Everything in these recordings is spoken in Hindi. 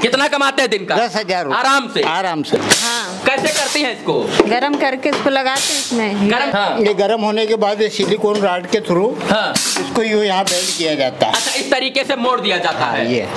कितना कमाते हैं दिन का? दस हज़ार आराम से। आराम से। हाँ। कैसे करती हैं इसको? गरम करके इसको लगाते हैं इसमें। गरम? हाँ। ये गर्म होने के बाद ये सिलिकॉन रॉड के थ्रू हाँ। इसको यूँ यहाँ बेल्ट किया जाता है। अच्छा इस तरीके से मोड़ दिया जाता है। ये।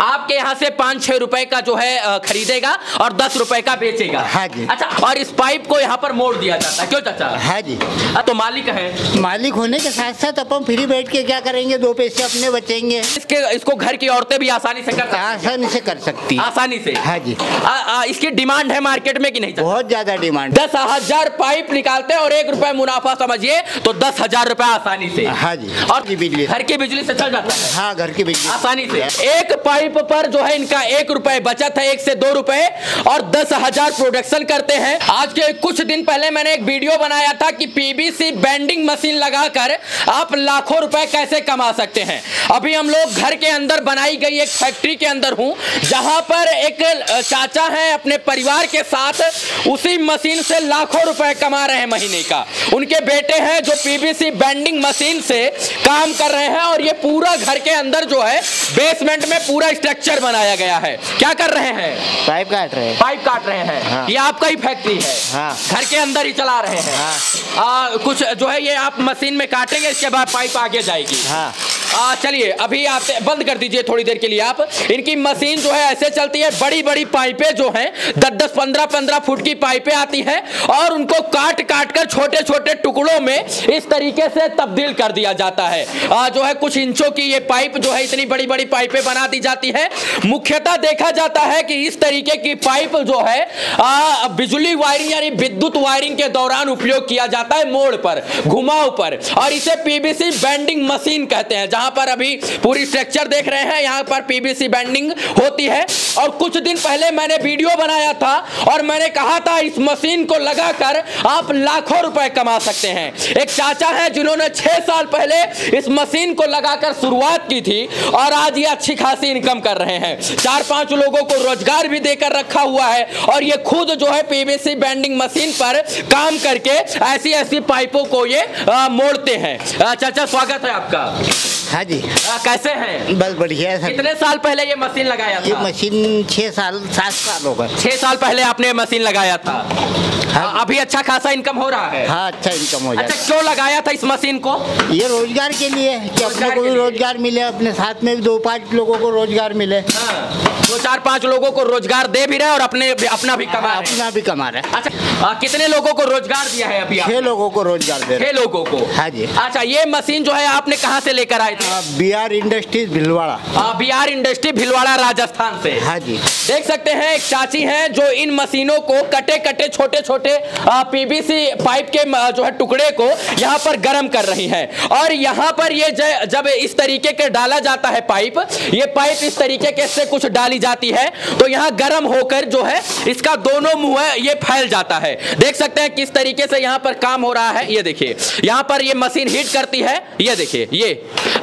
आपके यहाँ से पाँच छह रुपए का जो है खरीदेगा और दस रुपए का बेचेगा। हाँ जी। अच्छा और इस पाइप को यहाँ पर मोड़ दिया जाता है। क्यों चाचा? हाँ जी। तो मालिक है। मालिक होने के साथ साथ अपन फ्री बैठ के क्या करेंगे? दो पैसे अपने बचेंगे। इसके इसको घर की औरतें भी आसानी से कर सकती आसानी से कर सकती है। आसानी से। हाँ जी। अ, अ, इसकी डिमांड है मार्केट में कि नहीं बहुत ज़्यादा डिमांड। दस हज़ार पाइप निकालते हैं और एक रुपए मुनाफा समझिए तो दस हज़ार रुपए आसानी से। हाँ जी। और की बिजली। घर की बिजली से चल जाता है। हाँ घर की बिजली। आसानी से। एक पाइप पर जो है इनका एक रुपए बचत है एक से दो रुपए और दस हज़ार प्रोडक्शन करते हैं। आज के कुछ दिन पहले मैंने एक वीडियो बनाया था कि पीबीसी बेंडिंग मशीन लगाकर आप लाखों रुपए कैसे कमा सकते हैं। अभी हम लोग घर के अंदर बनाई गई एक फैक्ट्री के अंदर हूँ। जहाँ पर एक चाचा है अपने परिवार के साथ उसी मशीन से लाखों रुपए कमा रहे हैं महीने का। उनके बेटे हैं जो पीबीसी बेंडिंग मशीन से काम कर रहे हैं और ये पूरा घर के अंदर जो है बेसमेंट में पूरा स्ट्रक्चर बनाया गया है। क्या कर रहे हैं? पाइप काट रहे हैं। पाइप काट रहे हैं। हाँ। ये आपका ही फैक्ट्री है। हाँ। घर के अंदर ही चला रहे हैं। हाँ। आ, कुछ जो है ये आप मशीन में काटेंगे इसके बाद पाइप आगे जाएगी। हाँ। चलिए अभी आप बंद कर दीजिए थोड़ी देर के लिए आप। इनकी मशीन जो है ऐसे चलती है बड़ी बड़ी पाइपें जो हैं दस दस पंद्रह पंद्रह फुट की पाइपें आती हैं और उनको काट काट कर छोटे छोटे टुकड़ों में इस तरीके से तब्दील कर दिया जाता है। आ, जो है कुछ इंचों की ये पाइप जो है इतनी बड़ी बड़ी पाइपें बना दी जाती है। मुख्यतः देखा जाता है कि इस तरीके की पाइप जो है बिजली वायरिंग यानी विद्युत वायरिंग के दौरान उपयोग किया जाता है मोड़ पर, घुमाव पर, और इसे पीबीसी बेंडिंग मशीन कहते हैं, जहाँ पर अभी पूरी स्ट्रक्चर देख रहे हैं, यहाँ पर पीबीसी बेंडिंग होती है। और कुछ दिन पहले मैंने वीडियो बनाया था, और मैंने कहा था, इस मशीन को लगाकर आप लाखों रुपए कमा सकते हैं। एक चाचा है, जिन्होंने छह साल पहले इस मशीन को लगाकर शुरुआत की थी, और आज ये अच्छी खासी इनकम कर रहे हैं। चार पाँच लोगों को रोज़गार भी देकर रखा हुआ है, और ये खुद जो है पीबीसी बेंडिंग मशीन पर काम करके ऐसी ऐसी पाइपों को ये मोड़ते हैं। चाचा स्वागत है आपका। हाँ जी। आ, कैसे हैं? बस बढ़िया है कितने साल पहले ये मशीन लगाया था? ये मशीन छः साल सात साल हो गए। छह साल पहले आपने ये मशीन लगाया था। हाँ। अभी अच्छा खासा इनकम हो रहा है? हाँ अच्छा इनकम हो अच्छा क्यों लगाया था इस मशीन को? ये रोज़गार के लिए कि अपने को भी रोज़गार मिले अपने साथ में भी दो पाँच लोगों को रोज़गार मिले। हाँ, दो चार पाँच लोगों को रोज़गार दे भी रहे और अपने अपना भी कमा अपना भी कमा रहे। हैं अच्छा कितने लोगों को रोज़गार दिया है अभी छह? लोगों को रोज़गार दे रहे। छह लोगों को? हाँ जी। अच्छा ये मशीन जो है आपने कहाँ से लेकर आए B R industries Bhilwara. Bihar industry Bhilwara Rajasthan से। हाँ जी। देख सकते हैं एक चाची हैं जो इन मशीनों को कटे कटे छोटे छोटे पीवीसी पाइप के जो है टुकड़े को यहाँ पर गर्म कर रही हैं। और यहाँ पर ये जब इस तरीके के डाला जाता है पाइप ये पाइप इस तरीके के से कुछ डाली जाती है तो यहाँ गर्म होकर जो है इसका दोनों मुँह है ये फैल जाता है। देख सकते हैं किस तरीके से यहाँ पर काम हो रहा है ये देखिए। यहाँ पर ये मशीन हीट करती है ये देखिए ये।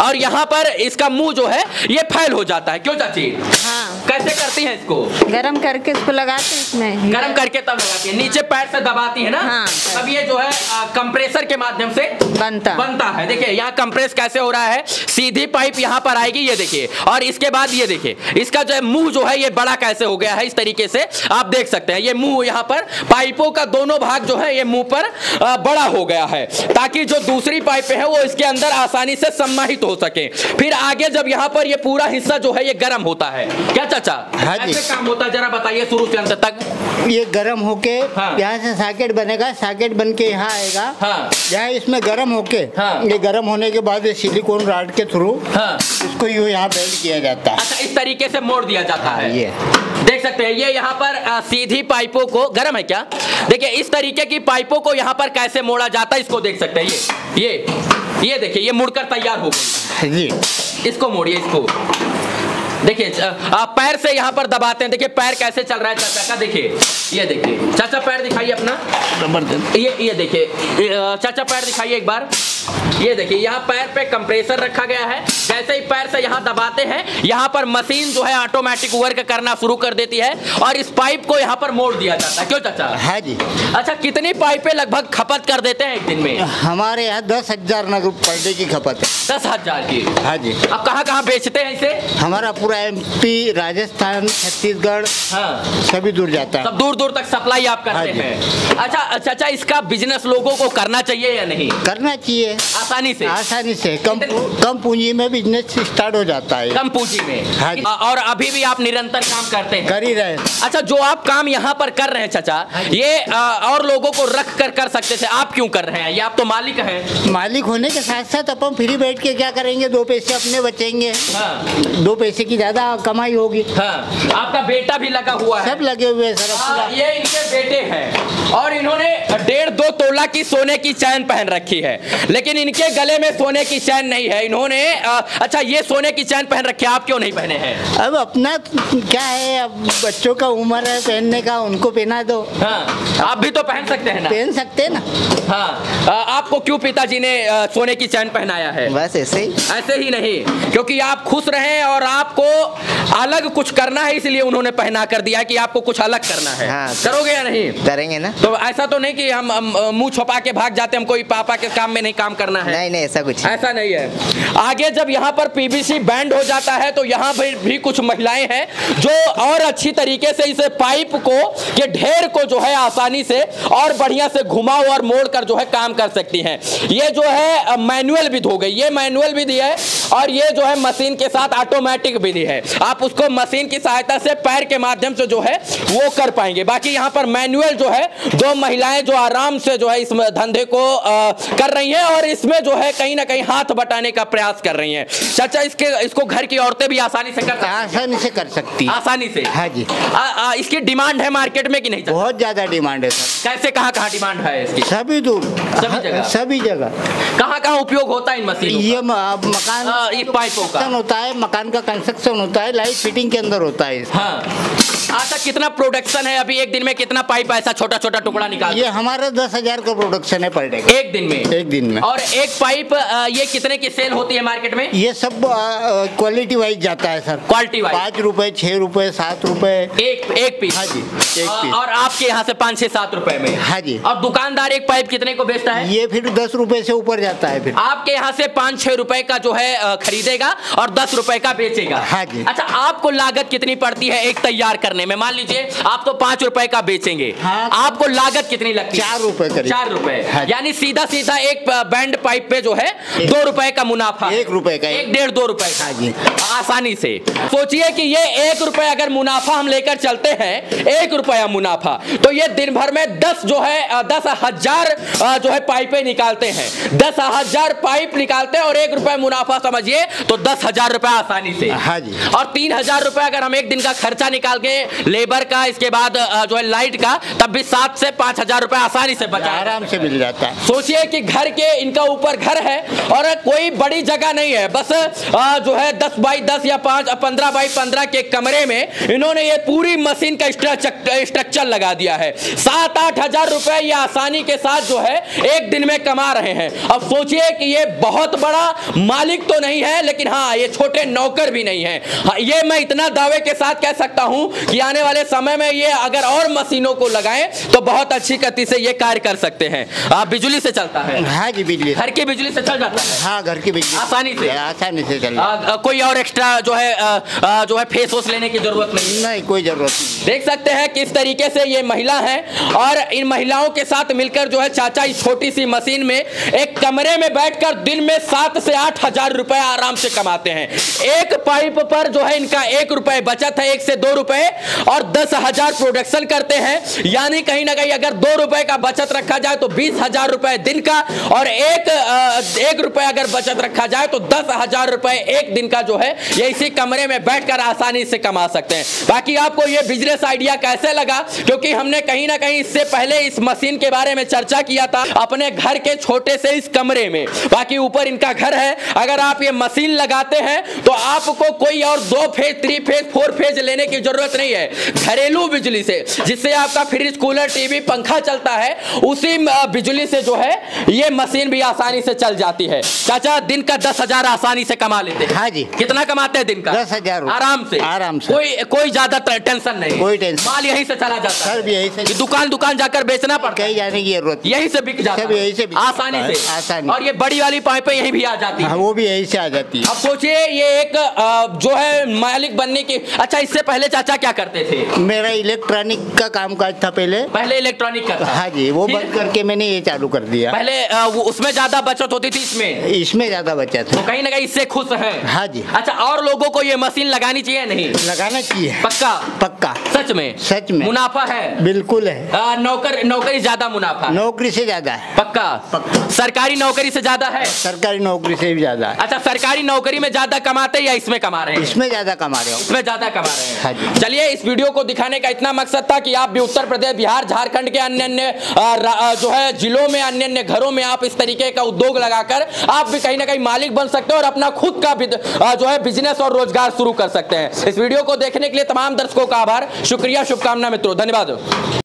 और यहाँ पर इसका मुँह जो है ये फैल हो जाता है। क्यों चाची? हाँ। कैसे करती हैं इसको? गरम करके इसको लगाते हैं इसमें। गरम करके तब लगाती है। नीचे पैर से दबाती है ना? हाँ। तब ये जो है कंप्रेसर के माध्यम से बनता। बनता है। देखिए यहाँ कंप्रेस कैसे हो रहा है? सीधी पाइप यहाँ पर आएगी ये देखिए। और इसके बाद ये देखिए इसका जो है मुँह जो है ये बड़ा कैसे हो गया है? इस तरीके से आप देख सकते हैं। ये मुँह यहाँ पर पाइपों का दोनों भाग जो है ये मुँह पर बड़ा हो गया है। ताकि जो दूसरी पाइप है वो इसके अंदर आसानी से सम्माहित हो सके। फिर आगे जब यहाँ पर ये पूरा हिस्सा जो है ये गर्म होता है। क्या चाचा? हाँ जी। ऐसे काम होता है जरा बताइए शुरू से अंत तक। ये गर्म होके हाँ। यहाँ से सॉकेट बनेगा सॉकेट बन के यहाँ आएगा। हाँ। यहाँ इसमें गर्म होके हाँ। ये गर्म होने के बाद ये सिलिकॉन रॉड के थ्रू हाँ। इसको यूँ यहाँ बेल्ट किया जाता है। अच्छा इस तरीके से मोड़ दिया जाता है। ये। देख सकते हैं ये यहाँ पर अ, सीधी पाइपों को गर्म है क्या? देखिए इस तरीके की पाइपों को यहाँ पर कैसे मोड़ा जाता है इसको देख सकते हैं। ये ये। ये देखिए ये मुड़कर तैयार हो गई। जी। इसको मोड़िए इसको। देखिए आप पैर से यहाँ पर दबाते हैं। देखिए पैर कैसे चल रहा है चाचा का देखिए। ये देखिए चाचा पैर दिखाइए अपना। ये ये देखिए चाचा पैर दिखाइए एक बार। ये देखिए यहाँ पैर पे कंप्रेसर रखा गया है। जैसे ही पैर से यहाँ दबाते हैं यहाँ पर मशीन जो है ऑटोमेटिक वर्क करना शुरू कर देती है और इस पाइप को यहाँ पर मोड़ दिया जाता है। क्यों चाचा? हाँ जी। अच्छा कितनी पाइपें लगभग खपत कर देते हैं एक दिन में? हमारे यहाँ दस हज़ार नग पर डे की खपत है। दस हज़ार की? हाँ जी। अब कहाँ कहाँ बेचते हैं इसे? हमारा पूरा एमपी राजस्थान छत्तीसगढ़ हाँ। सभी दूर जाता है। सब दूर दूर तक सप्लाई आप करते हाँ हैं। अच्छा अच्छा अच्छा इसका बिज़नेस लोगों को करना चाहिए या नहीं? करना चाहिए। आसानी से? आसानी से। कम कम पूंजी में बिज़नेस स्टार्ट हो जाता है। कम पूंजी में? हाँ। और अभी भी आप निरंतर काम करते हैं? कर ही रहे अच्छा जो आप काम यहाँ पर कर रहे हैं चाचा ये आ, और लोगों को रख कर कर सकते थे आप क्यों कर रहे हैं? ये आप तो मालिक हैं। मालिक होने के साथ साथ अपन फ्री बैठ के क्या करेंगे? दो पैसे अपने बचेंगे। हाँ। दो पैसे की ज़्यादा कमाई होगी। हाँ। आपका बेटा भी लगा हुआ है। सब लगे हुए सर हाँ। ये इनके बेटे हैं। और इन्होंने डेढ़ दो तोला की सोने की चैन पहन रखी है। लेकिन इनके गले में सोने की चैन नहीं है। इन्होंने अच्छा ये सोने की चैन पहन रखी है आप क्यों नहीं पहने हैं? अब अपना क्या है? अब बच्चों का उम्र है पहनने का उनको पहना दो। हाँ आप भी तो पहन सकते हैं ना? पहन सकते हैं ना? हाँ आ, आपको क्यों पिताजी ने आ, सोने की चैन पहनाया है? बस ऐसे ही। ऐसे ही नहीं क्योंकि आप खुश रहे और आपको अलग कुछ करना है इसलिए उन्होंने पहना कर दिया कि आपको कुछ अलग करना है। हाँ। करोगे या नहीं? करेंगे ना। तो ऐसा तो नहीं कि हम हम, मुँह छुपा के भाग जाते हम कोई पापा के काम में नहीं काम करना है। नहीं नहीं ऐसा कुछ ऐसा नहीं है। आगे जब यहाँ पर पीवीसी बैंड हो जाता है तो यहाँ भी, भी कुछ महिलाएँ हैं जो और अच्छी तरीके से इसे पाइप को के ढेर को जो है आसानी से और बढ़िया से घुमाओ और मोड़ कर जो है काम कर सकती हैं। ये जो है मैनुअल विधि हो गई। ये मैनुअल विधि है और ये जो है मशीन के साथ ऑटोमेटिक विधि है। आप उसको मशीन की सहायता से पैर के माध्यम से जो है वो कर पाएँगे। बाकी यहाँ पर मैनुअल जो है दो महिलाएँ जो आराम से जो है इस धंधे को अ, कर रही हैं और इसमें जो है कहीं ना कहीं हाथ बटाने का प्रयास कर रही हैं। चाचा इसके इसको घर की औरतें भी आसानी से कर सकती आसानी से कर सकती है। आसानी से? हाँ जी। आ, आ, इसकी डिमांड है मार्केट में कि नहीं? बहुत ज़्यादा डिमांड है सर। कैसे कहाँ कहाँ डिमांड है इसकी? सभी दूर। सभी जगह? सभी जगह। कहाँ उपयोग होता है इन मशीनों ये मकान पाइप ये पाइपों का। होता है मकान का कंस्ट्रक्शन होता है लाइट फिटिंग के अंदर होता है इसका। अच्छा कितना प्रोडक्शन है? अभी एक दिन में कितना पाइप ऐसा छोटा छोटा टुकड़ा निकाल ये हमारा दस हज़ार का प्रोडक्शन है पर डे एक दिन में? एक दिन में। और एक पाइप ये कितने की सेल होती है मार्केट में? ये सब क्वालिटी वाइज जाता है सर। क्वालिटी वाइज पाँच रूपए छह रूपए सात रूपए। एक एक पीस हाँ जी, एक पीस। और आपके यहाँ से पाँच छह सात रूपए में? हाँ जी। और दुकानदार एक पाइप कितने को बेचता है? ये फिर दस रुपए से ऊपर जाता है फिर। आपके यहाँ से पाँच छह रूपए का जो है खरीदेगा और दस रूपए का बेचेगा। हाँ जी। अच्छा आपको लागत कितनी पड़ती है? एक तैयार करने में। मान लीजिए आप तो पाँच रुपए का बेचेंगे। हाँ। आपको लागत कितनी लगती है? चार रुपए चार रुपए। हाँ। यानी सीधा सीधा एक बैंड पाइप पे जो है दो रुपए का मुनाफा। एक रुपए का एक डेढ़ दो रुपए का। हाँ आसानी से। सोचिए कि ये एक रुपए अगर मुनाफा हम लेकर चलते हैं एक रुपया मुनाफा। तो ये दिन भर में दस जो है दस हज़ार जो है पाइपें निकालते हैं। दस हज़ार पाइप निकालते हैं और एक रुपया मुनाफा समझिए तो दस हज़ार रुपए आसानी से। हाँ जी। और तीन हज़ार रुपए अगर हम एक दिन का खर्चा निकाल के लेबर का इसके बाद जो है लाइट का तब भी सात से पाँच हज़ार रुपया आसानी से बचा। आराम से मिल जाता। है सोचिए कि घर के इनका ऊपर घर है और कोई बड़ी जगह नहीं है। बस जो है दस बाई दस या पाँच पंद्रह बाई पंद्रह के कमरे में इन्होंने ये पूरी मशीन का स्ट्रक्चर स्ट्रक्चर लगा दिया है। सात आठ हज़ार रुपए ये आसानी के साथ जो है एक दिन में कमा रहे हैं। अब सोचिए कि ये बहुत बड़ा मालिक तो नहीं है लेकिन हाँ ये छोटे नौकर भी नहीं है। हाँ, ये मैं इतना दावे के साथ कह सकता हूँ कि आने वाले समय में ये अगर और मशीनों को लगाएँ तो बहुत अच्छी गति से ये कार्य कर सकते हैं। आ, बिजली से चलता है। हाँ जी बिजली घर की बिजली से चल जाता है? हाँ घर की बिजली। आसानी से? आसानी से चल कोई और एक्स्ट्रा जो है आ, आ, जो है फेस वॉश लेने की ज़रूरत नहीं? नहीं कोई ज़रूरत नहीं। देख सकते हैं किस तरीके से ये महिला है और इन महिलाओं के साथ मिलकर जो है चाचा इस छोटी सी मशीन में एक कमरे में बैठकर दिन में सात से आठ हज़ार रुपए आराम से कमाते हैं। एक पाइप पर जो है इनका एक रुपए बचत है एक से दो रुपए और दस हज़ार प्रोडक्शन करते हैं। यानी कहीं ना कहीं अगर दो रुपए का बचत रखा जाए तो बीस हज़ार रुपए दिन का, और एक एक रुपए अगर बचत रखा जाए तो दस हज़ार रुपए एक दिन का जो है, ये इसी कमरे में बैठकर आसानी से कमा सकते हैं। बाकी आपको ये बिज़नेस आइडिया कैसे लगा? क्योंकि हमने कहीं ना कहीं इससे पहले इस मशीन के बारे में चर्चा किया था, अपने घर के छोटे से इस कमरे में। बाकी ऊपर इनका घर है। अगर आप ये मशीन लगाते हैं तो आपको कोई और दो phase three phase four phase लेने की ज़रूरत नहीं है। घरेलू बिजली से जिससे आपका फ्रिज कूलर टीवी पंखा चलता है उसी बिजली से जो है ये मशीन भी आसानी से चल जाती है। चाचा दिन का दस हज़ार आसानी से कमा लेते हैं। हाँ जी। कितना कमाते हैं दिन का? दस हज़ार आराम से। आराम से। कोई कोई ज़्यादा टेंशन नहीं। कोई टेंशन। माल यहीं से चला जाता है। यही से। दुकान दुकान जाकर बेचना पड़ता है। जाने की ज़रूरत यहीं से बिक जाता है। यहीं से आसानी से। आसानी। और ये बड़ी वाली पाइपें यहीं भी आ जाती हाँ है। वो भी यही से आ जाती है। अब सोचिए ये एक जो है मालिक बनने की अच्छा इससे पहले चाचा क्या करते थे। मेरा इलेक्ट्रॉनिक का काम काज था पहले। पहले इलेक्ट्रॉनिक का था। हाँ जी वो बंद करके मैंने ये चालू कर दिया। पहले उसमें ज़्यादा बचत होती थी इसमें? इसमें ज़्यादा बचा तो कहीं ना कहीं इससे खुश है। हाँ जी। अच्छा और लोगों को ये मशीन लगानी चाहिए नहीं? लगाना चाहिए। पक्का? पक्का। सच में? सच में। मुनाफा है? बिल्कुल है। नौकर नौकरी ज़्यादा मुनाफा नौकरी से ज़्यादा है। पक्का। सरकारी नौकरी से ज़्यादा है? सरकारी नौकरी से भी ज़्यादा है। अच्छा सरकारी नौकरी में ज़्यादा कमाते या इसमें कमा रहे हैं? इसमें ज़्यादा कमा रहे हो। इसमें ज़्यादा कमा रहे हैं। हाँ चलिए इस वीडियो को दिखाने का इतना मकसद था कि आप भी उत्तर प्रदेश, बिहार, झारखंड के अन्य अन्य जो है, जिलों में अन्य अन्य घरों में आप इस तरीके का उद्योग लगाकर आप भी कहीं ना कहीं मालिक बन सकते हैं और अपना खुद का जो है बिज़नेस और रोज़गार शुरू कर सकते हैं। इस वीडियो को देखने के लिए तमाम दर्शकों का आभार। शुक्रिया, शुभकामना मित्रों। धन्यवाद।